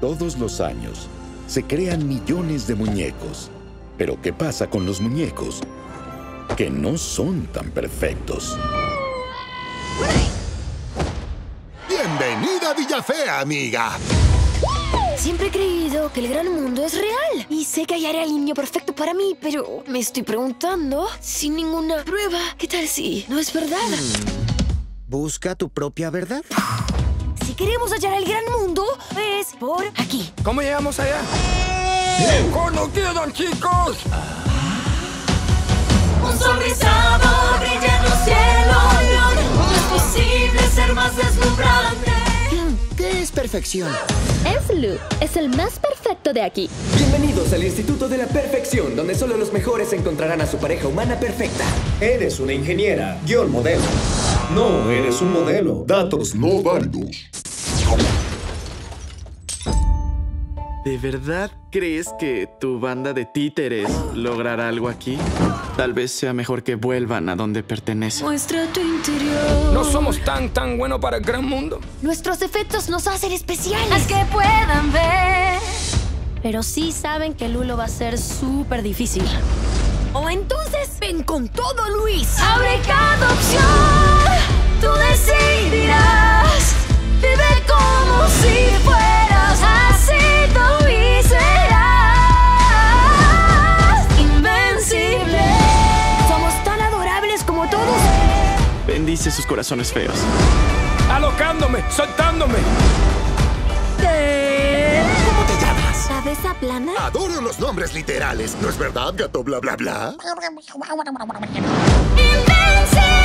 Todos los años se crean millones de muñecos. Pero ¿qué pasa con los muñecos que no son tan perfectos? Bienvenida a Villafea, amiga. Siempre he creído que el gran mundo es real. Y sé que hallaré al niño perfecto para mí, pero me estoy preguntando, sin ninguna prueba, ¿qué tal si no es verdad? Busca tu propia verdad. Queremos hallar al gran mundo, es por aquí. ¿Cómo llegamos allá? ¡Cuando quedan, chicos! Un sonrisado brilla en los cielos. No es posible ser más deslumbrante. ¿Qué es perfección? Enflu es el más perfecto de aquí. Bienvenidos al Instituto de la Perfección, donde solo los mejores encontrarán a su pareja humana perfecta. Eres una ingeniera, guion modelo. No, eres un modelo. Datos no válidos. ¿De verdad crees que tu banda de títeres logrará algo aquí? Tal vez sea mejor que vuelvan a donde pertenecen. Muestra tu interior. No somos tan, tan buenos para el gran mundo. Nuestros efectos nos hacen especiales. Haz que puedan ver. Pero sí saben que Lulo va a ser súper difícil. O entonces ven con todo, Luis. Abre cada Bendice sus corazones feos. Alocándome, soltándome. ¿Cómo te llamas? ¿Cabeza plana? Adoro los nombres literales. ¿No es verdad, gato bla bla bla? Invencible.